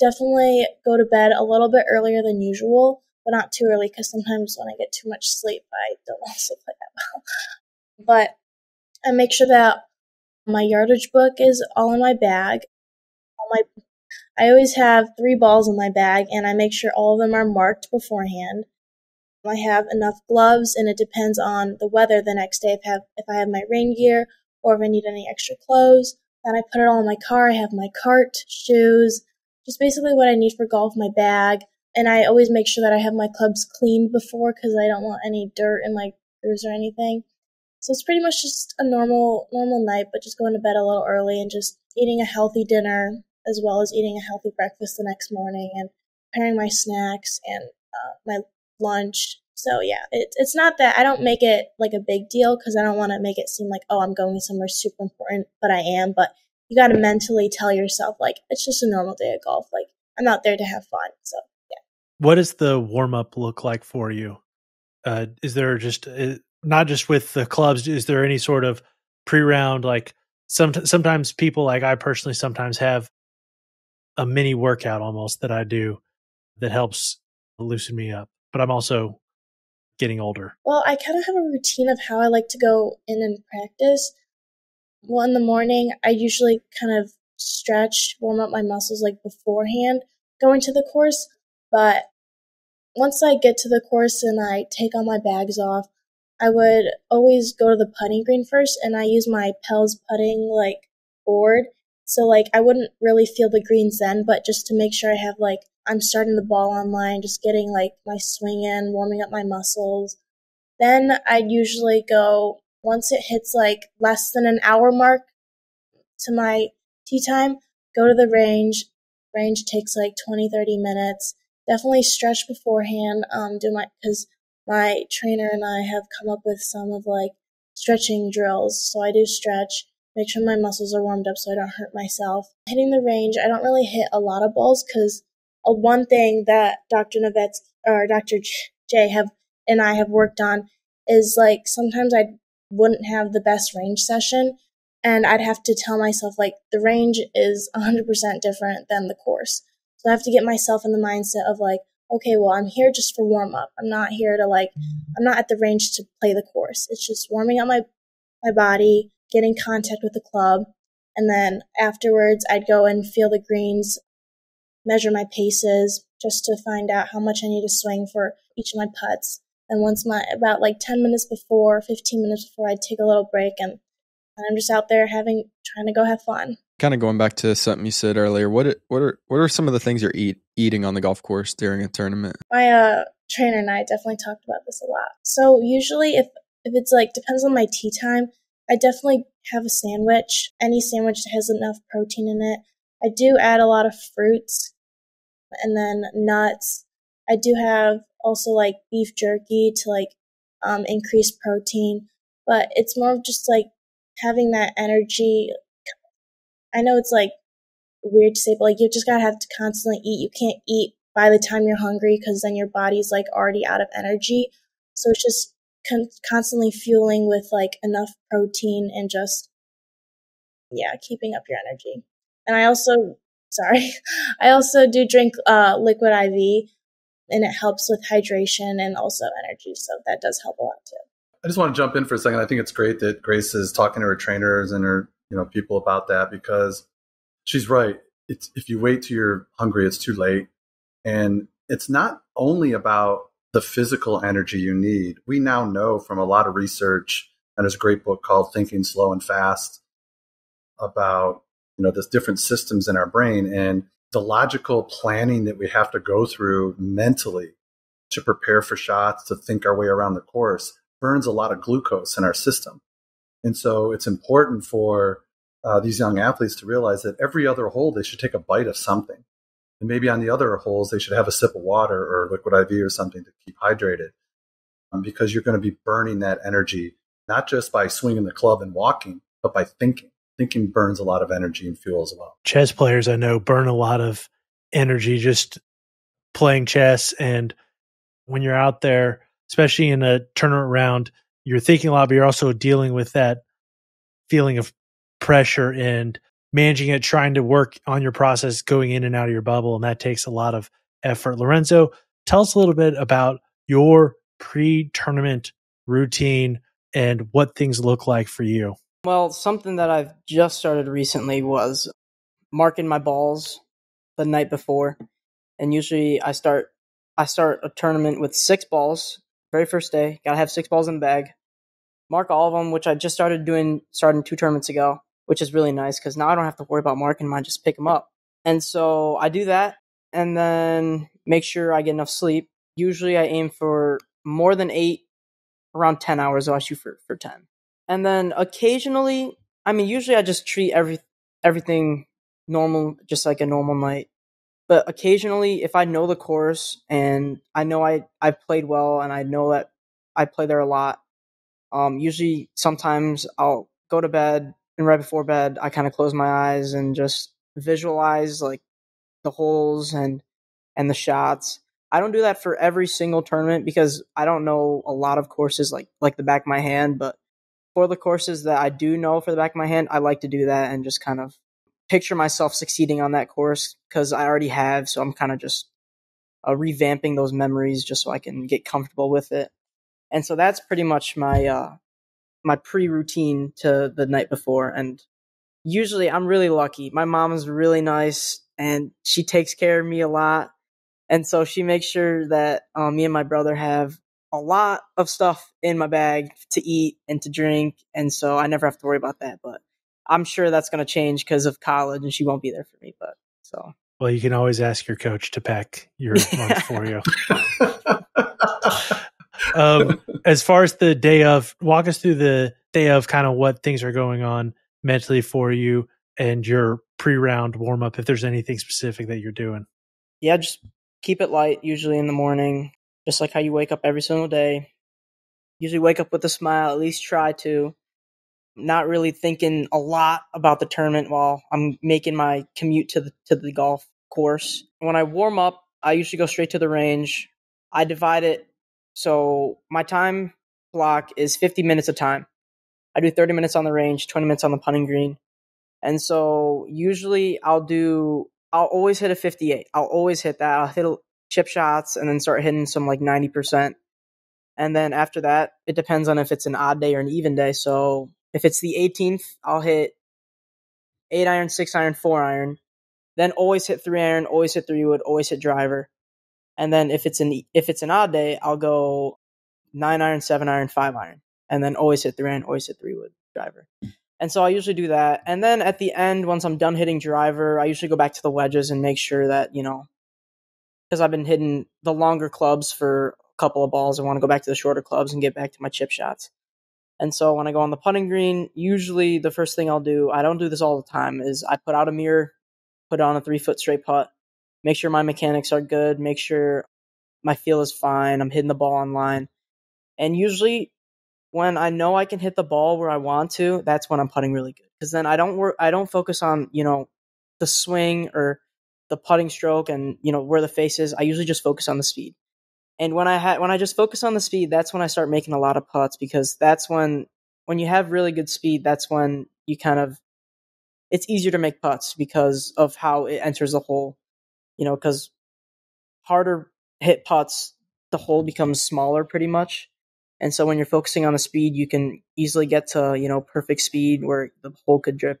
definitely go to bed a little bit earlier than usual, but not too early because sometimes when I get too much sleep, I don't [LAUGHS] also play that well. But I make sure that my yardage book is all in my bag. All my, I always have three balls in my bag, and I make sure all of them are marked beforehand. I have enough gloves, and it depends on the weather the next day. If I have, if I have my rain gear or if I need any extra clothes, then I put it all in my car. I have my cart, shoes, just basically what I need for golf, my bag, and I always make sure that I have my clubs cleaned before because I don't want any dirt in my screws or anything. So it's pretty much just a normal normal night, but just going to bed a little early and just eating a healthy dinner as well as eating a healthy breakfast the next morning and preparing my snacks and uh, my lunch. So yeah, it, it's not that I don't make it like a big deal because I don't want to make it seem like oh I'm going somewhere super important, but I am. But you got to mentally tell yourself like it's just a normal day of golf. Like I'm out there to have fun. So yeah. What does the warm up look like for you? Uh, is there just uh, not just with the clubs is there any sort of pre-round like some sometimes people like I personally sometimes have a mini workout almost that I do that helps loosen me up but I'm also getting older. Well, I kind of have a routine of how I like to go in and practice. Well, in the morning, I usually kind of stretch, warm up my muscles like beforehand going to the course. But once I get to the course and I take all my bags off, I would always go to the putting green first and I use my Pelz putting like board. So like I wouldn't really feel the greens then, but just to make sure I have like I'm starting the ball online, just getting like my swing in, warming up my muscles. Then I'd usually go once it hits like less than an hour mark to my tee time, go to the range. Range takes like 20, 30 minutes. Definitely stretch beforehand. Um, do my, cause my trainer and I have come up with some of like stretching drills. So I do stretch, make sure my muscles are warmed up so I don't hurt myself. Hitting the range, I don't really hit a lot of balls because one thing that Dr. Novetsky or Dr. J have and I have worked on is like sometimes I wouldn't have the best range session and I'd have to tell myself like the range is 100% different than the course. So I have to get myself in the mindset of like okay, well, I'm here just for warm up. I'm not here to like, I'm not at the range to play the course. It's just warming up my, my body, getting contact with the club. And then afterwards, I'd go and feel the greens, measure my paces just to find out how much I need to swing for each of my putts. And once my, about like 10 minutes before, 15 minutes before, I'd take a little break and, I'm just out there having, trying to go have fun kind of going back to something you said earlier, what what are what are some of the things you're eat, eating on the golf course during a tournament? My uh, trainer and I definitely talked about this a lot. So usually, if if it's like depends on my tee time, I definitely have a sandwich. Any sandwich that has enough protein in it. I do add a lot of fruits and then nuts. I do have also like beef jerky to like um, increase protein, but it's more of just like having that energy I know it's like weird to say, but like you just gotta have to constantly eat. You can't eat by the time you're hungry because then your body's like already out of energy. So it's just con- constantly fueling with like enough protein and just yeah, keeping up your energy. And I also sorry, [LAUGHS] I also do drink uh, liquid IV, and it helps with hydration and also energy. So that does help a lot too. I just want to jump in for a second. I think it's great that Grace is talking to her trainers and her, you know, people about that because she's right. It's if you wait till you're hungry, it's too late. And it's not only about the physical energy you need. We now know from a lot of research, and there's a great book called Thinking Slow and Fast about, you know, there's different systems in our brain and the logical planning that we have to go through mentally to prepare for shots, to think our way around the course burns a lot of glucose in our system. And so it's important for uh, these young athletes to realize that every other hole they should take a bite of something. And maybe on the other holes, they should have a sip of water or liquid IV or something to keep hydrated um, because you're going to be burning that energy, not just by swinging the club and walking, but by thinking. Thinking burns a lot of energy and fuel as well. Chess players I know burn a lot of energy just playing chess. And when you're out there, especially in a tournament round, you're thinking a lot, but you're also dealing with that feeling of pressure and managing it, trying to work on your process going in and out of your bubble. And that takes a lot of effort. Lorenzo, tell us a little bit about your pre tournament routine and what things look like for you. Well, something that I've just started recently was marking my balls the night before. And usually I start I start a tournament with six balls. Very first day, gotta have six balls in the bag. Mark all of them, which I just started doing starting two tournaments ago which is really nice because now I don't have to worry about marking them. I just pick them up. And so I do that and then make sure I get enough sleep. Usually I aim for more than eight, around 10 hours, so I shoot for, for 10. And then occasionally, I mean, usually I just treat every, everything normal, just like a normal night. But occasionally, if I know the course and I know I, I've played well and I know that I play there a lot, um, usually sometimes I'll go to bed and right before bed, I kind of close my eyes and just visualize like the holes and and the shots. I don't do that for every single tournament because I don't know a lot of courses like like the back of my hand, but for the courses that I do know for the back of my hand, I like to do that and just kind of picture myself succeeding on that course because I already have, so I'm kind of just uh, revamping those memories just so I can get comfortable with it. And so that's pretty much my uh, my pre-routine to the night before and usually I'm really lucky. My mom is really nice and she takes care of me a lot. And so she makes sure that um, me and my brother have a lot of stuff in my bag to eat and to drink. And so I never have to worry about that. But I'm sure that's going to change because of college and she won't be there for me. But so. Well, you can always ask your coach to pack your [LAUGHS] lunch for you. um, as far as the day of, walk us through the day of kind of what things are going on mentally for you and your pre-round warm up. If there's anything specific that you're doing, yeah, just keep it light. Usually in the morning, just like how you wake up every single day. Usually wake up with a smile. At least try to. Not really thinking a lot about the tournament while I'm making my commute to the to the golf course. When I warm up, I usually go straight to the range. I divide it so my time block is 50 minutes of time. I do 30 minutes on the range, 20 minutes on the putting green. And so usually I'll do, I'll always hit a 58. I'll always hit that. I'll hit chip shots and then start hitting some like 90%. And then after that, it depends on if it's an odd day or an even day. So if it's the 18th, I'll hit eight iron, six iron, four iron. Then always hit three iron, always hit three wood, always hit driver. And then if it's an if it's an odd day, I'll go nine iron, seven iron, five iron, and then always hit three iron, always hit three wood driver. And so I usually do that. And then at the end, once I'm done hitting driver, I usually go back to the wedges and make sure that, you know, because I've been hitting the longer clubs for a couple of balls, I want to go back to the shorter clubs and get back to my chip shots. And so when I go on the putting green, usually the first thing I'll do, I don't do this all the time, is I put out a mirror, put on a three foot straight putt, make sure my mechanics are good, make sure my feel is fine, I'm hitting the ball on line. And usually when I know I can hit the ball where I want to, that's when I'm putting really good. Because then I don't work I don't focus on, you know, the swing or the putting stroke and, you know, where the face is. I usually just focus on the speed. And when I had when I just focus on the speed, that's when I start making a lot of putts because that's when when you have really good speed, that's when you kind of it's easier to make putts because of how it enters the hole you know, because harder hit putts, the hole becomes smaller pretty much. And so when you're focusing on the speed, you can easily get to, you know, perfect speed where the hole could drip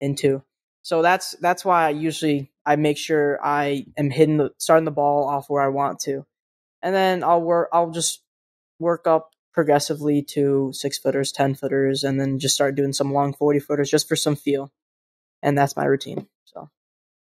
into. So that's that's why I usually I make sure I am hitting the starting the ball off where I want to. And then I'll work I'll just work up progressively to six footers, ten footers, and then just start doing some long forty footers just for some feel. And that's my routine. So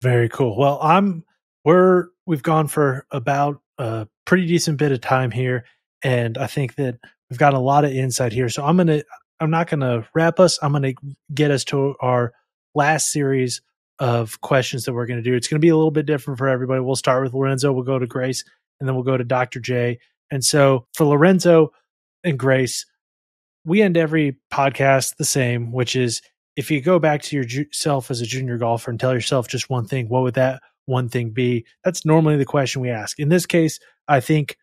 very cool. Well, I'm we're we've gone for about a pretty decent bit of time here, and I think that we've got a lot of insight here. So I'm gonna I'm not gonna wrap us. I'm gonna get us to our last series of questions that we're going to do. It's going to be a little bit different for everybody. We'll start with Lorenzo, we'll go to Grace, and then we'll go to Dr. J. And so for Lorenzo and Grace, we end every podcast the same, which is if you go back to yourself as a junior golfer and tell yourself just one thing, what would that one thing be? That's normally the question we ask. In this case, I think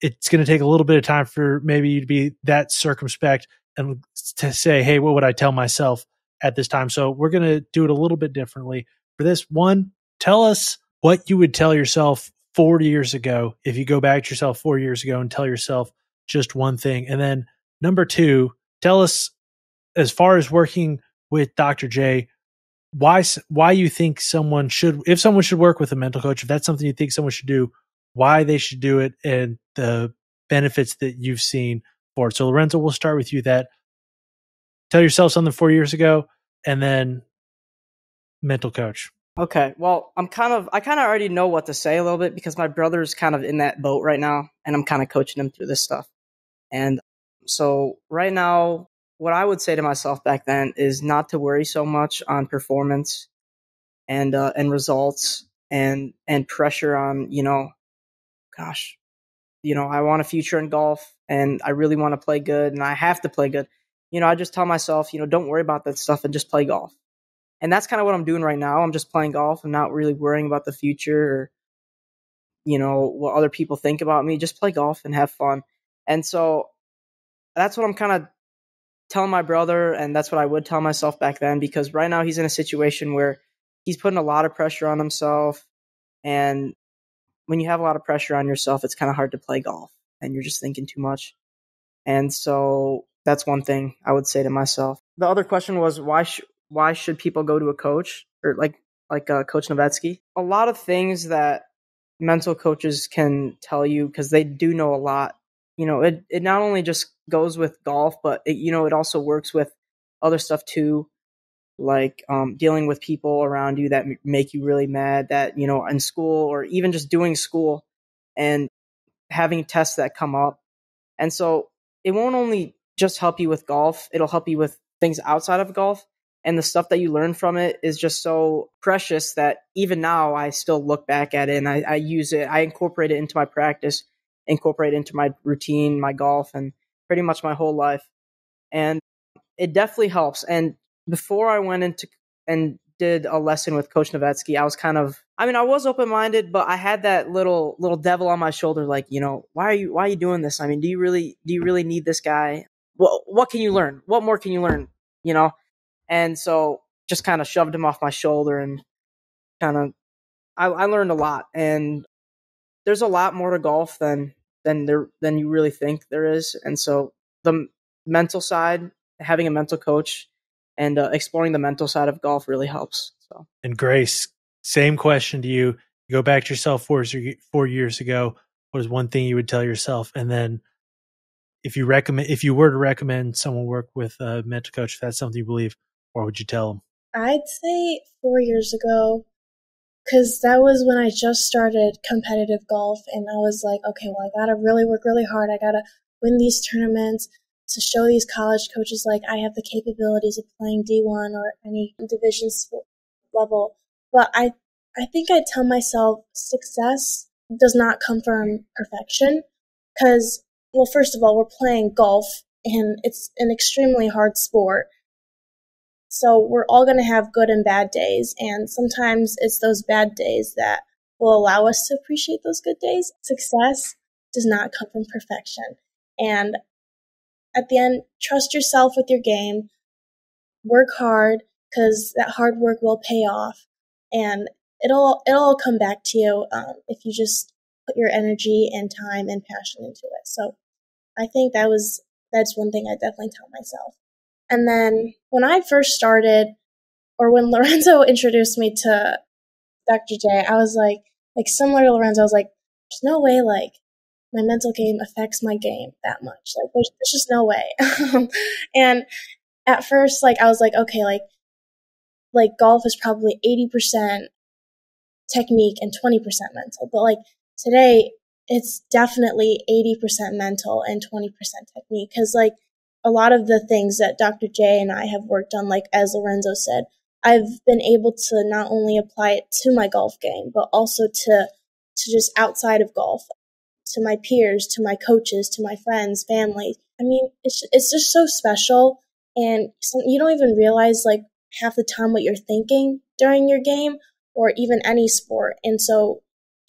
it's going to take a little bit of time for maybe you to be that circumspect and to say, hey, what would I tell myself at this time? So we're going to do it a little bit differently. For this one, tell us what you would tell yourself 40 years ago if you go back to yourself four years ago and tell yourself just one thing. And then number two, tell us as far as working with Dr. J, why why you think someone should if someone should work with a mental coach, if that's something you think someone should do, why they should do it and the benefits that you've seen for it. So Lorenzo, we'll start with you that tell yourself something four years ago and then mental coach. Okay. Well, I'm kind of I kind of already know what to say a little bit because my brother's kind of in that boat right now and I'm kind of coaching him through this stuff. And so right now what I would say to myself back then is not to worry so much on performance and uh, and results and and pressure on you know, gosh, you know I want a future in golf and I really want to play good and I have to play good. You know, I just tell myself, you know, don't worry about that stuff and just play golf. And that's kind of what I'm doing right now. I'm just playing golf. I'm not really worrying about the future or you know what other people think about me. Just play golf and have fun. And so that's what I'm kind of telling my brother, and that's what I would tell myself back then, because right now he's in a situation where he's putting a lot of pressure on himself. And when you have a lot of pressure on yourself, it's kind of hard to play golf and you're just thinking too much. And so that's one thing I would say to myself. The other question was why sh- why should people go to a coach or like like uh, Coach Novetsky? A lot of things that mental coaches can tell you because they do know a lot you know, it, it not only just goes with golf, but it, you know, it also works with other stuff too, like um, dealing with people around you that m- make you really mad that, you know, in school or even just doing school and having tests that come up. And so it won't only just help you with golf, it'll help you with things outside of golf. And the stuff that you learn from it is just so precious that even now I still look back at it and I, I use it. I incorporate it into my practice incorporate it into my routine, my golf, and pretty much my whole life. And it definitely helps. And before I went into and did a lesson with Coach Novetsky, I was kind of I mean, I was open minded, but I had that little little devil on my shoulder, like, you know, why are you why are you doing this? I mean, do you really do you really need this guy? Well, what can you learn? What more can you learn? You know? And so just kind of shoved him off my shoulder and kind of I, I learned a lot. And there's a lot more to golf than than there than you really think there is, and so the mental side, having a mental coach, and uh, exploring the mental side of golf really helps. So, and Grace, same question to you. You go back to yourself four four years ago. What is one thing you would tell yourself, and then if you recommend if you were to recommend someone work with a mental coach, if that's something you believe, what would you tell them? I'd say four years ago, because that was when I just started competitive golf, and I was like, okay, well, I gotta really work really hard. I gotta win these tournaments to show these college coaches like I have the capabilities of playing D1 or any division level. But I, I think I tell myself success does not come from perfection, because well, first of all, we're playing golf, and it's an extremely hard sport. So we're all going to have good and bad days. And sometimes it's those bad days that will allow us to appreciate those good days. Success does not come from perfection. And at the end, trust yourself with your game. Work hard because that hard work will pay off. And it'll, it'll all come back to you um, if you just put your energy and time and passion into it. So I think that was that's one thing I definitely tell myself. And then when I first started, or when [LAUGHS] Lorenzo introduced me to Dr. J, I was like, like similar to Lorenzo, I was like, there's no way like my mental game affects my game that much. Like there's, there's just no way. [LAUGHS] and at first, like I was like, okay, like like golf is probably 80% technique and 20% mental. But like today, it's definitely 80% mental and 20% technique. Cause like a lot of the things that Dr. J and I have worked on, like as Lorenzo said, I've been able to not only apply it to my golf game, but also to, to just outside of golf, to my peers, to my coaches, to my friends, family. I mean, it's, it's just so special. And some, you don't even realize like half the time what you're thinking during your game or even any sport. And so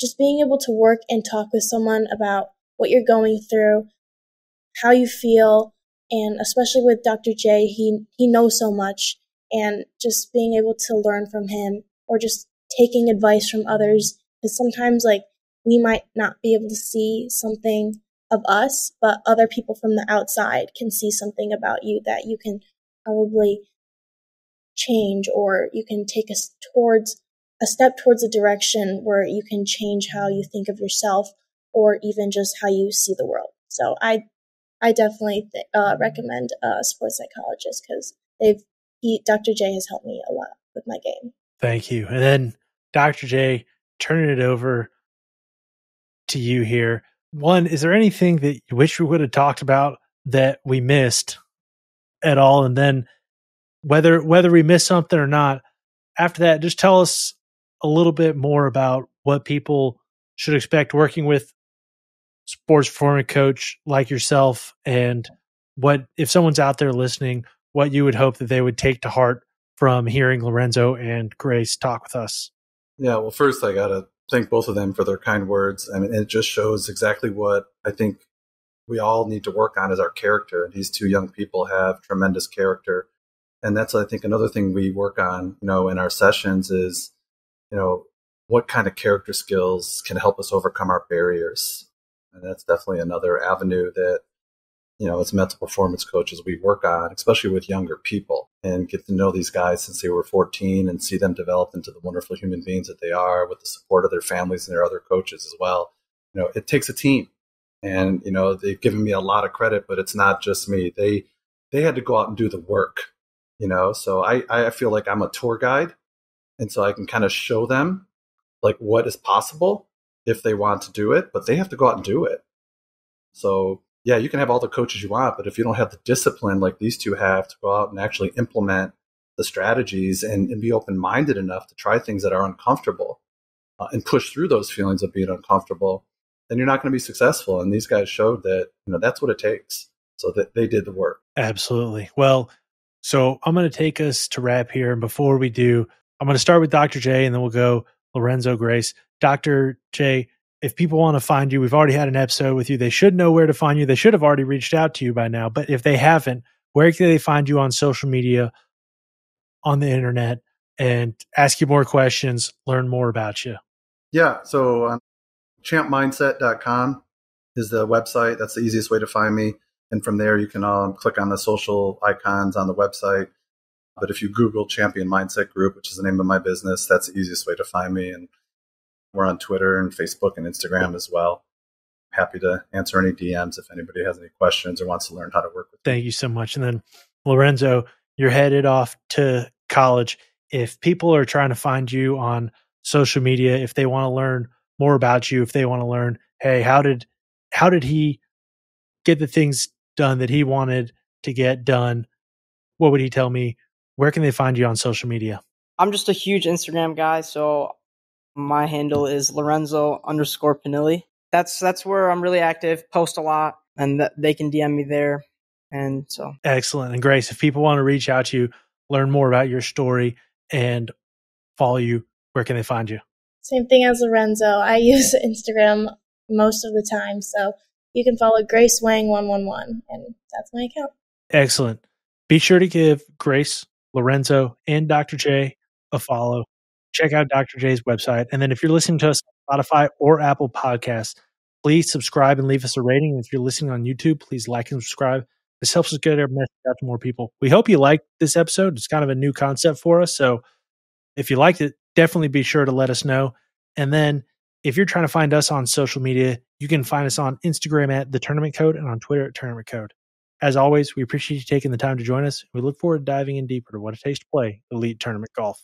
just being able to work and talk with someone about what you're going through, how you feel, and especially with Dr. J, he he knows so much and just being able to learn from him or just taking advice from others because sometimes like we might not be able to see something of us, but other people from the outside can see something about you that you can probably change or you can take us towards a step towards a direction where you can change how you think of yourself or even just how you see the world. So I, I definitely th- uh, recommend a sports psychologist because they've, he, Dr. J has helped me a lot with my game. Thank you. And then Dr. J, turning it over to you here. One, is there anything that you wish we would have talked about that we missed at all? And then whether whether we missed something or not, after that, just tell us a little bit more about what people should expect working with sports performance coach like yourself and what if someone's out there listening what you would hope that they would take to heart from hearing lorenzo and grace talk with us. Yeah well first i gotta thank both of them for their kind words. I mean, it just shows exactly what i think we all need to work on as our character. And these two young people have tremendous character. And that's i think another thing we work on you know in our sessions is you know, what kind of character skills can help us overcome our barriers? And that's definitely another avenue that, you know, as mental performance coaches, we work on, especially with younger people and get to know these guys since they were 14 and see them develop into the wonderful human beings that they are with the support of their families and their other coaches as well. You know, it takes a team. And, you know, they've given me a lot of credit, but it's not just me. They, they had to go out and do the work, you know? So I, I feel like I'm a tour guide and so I can kind of show them like what is possible if they want to do it, but they have to go out and do it. So yeah, you can have all the coaches you want, but if you don't have the discipline like these two have to go out and actually implement the strategies and, and be open minded enough to try things that are uncomfortable uh, and push through those feelings of being uncomfortable, then you're not going to be successful. And these guys showed that you know that's what it takes. So that they did the work. Absolutely. Well, so I'm going to take us to wrap here, and before we do, I'm going to start with Dr. J and then we'll go Lorenzo Grace. Dr. J, if people want to find you, we've already had an episode with you. They should know where to find you. They should have already reached out to you by now. But if they haven't, where can they find you on social media, on the internet, and ask you more questions, learn more about you? Yeah. So um, champmindset.com is the website. That's the easiest way to find me. And from there, you can um, click on the social icons on the website but if you Google Champion Mindset Group, which is the name of my business, that's the easiest way to find me. And we're on Twitter and Facebook and Instagram as well. Happy to answer any DMs if anybody has any questions or wants to learn how to work with me. Thank you so much. And then, Lorenzo, you're headed off to college. If people are trying to find you on social media, if they want to learn more about you, if they want to learn, hey, how did how did he get the things done that he wanted to get done? What would he tell me? Where can they find you on social media? I'm just a huge Instagram guy, so my handle is Lorenzo underscore Pinili. That's that's where I'm really active, post a lot, and th- they can DM me there. And so excellent. And Grace, if people want to reach out to you, learn more about your story, and follow you, where can they find you? Same thing as Lorenzo. I [LAUGHS] use Instagram most of the time, so you can follow Grace Wang one one one, and that's my account. Excellent. Be sure to give Grace Lorenzo, and Dr. J a follow. Check out Dr. J's website. And then if you're listening to us on Spotify or Apple Podcasts, Please subscribe and leave us a rating. If you're listening on YouTube, please like and subscribe. This helps us get our message out to more people. We hope you liked this episode. It's kind of a new concept for us. So if you liked it, definitely be sure to let us know. And then if you're trying to find us on social media, you can find us on Instagram at the tournament code and on Twitter at tournament code. As always, we appreciate you taking the time to join us. We look forward to diving in deeper to what it takes to play elite tournament golf.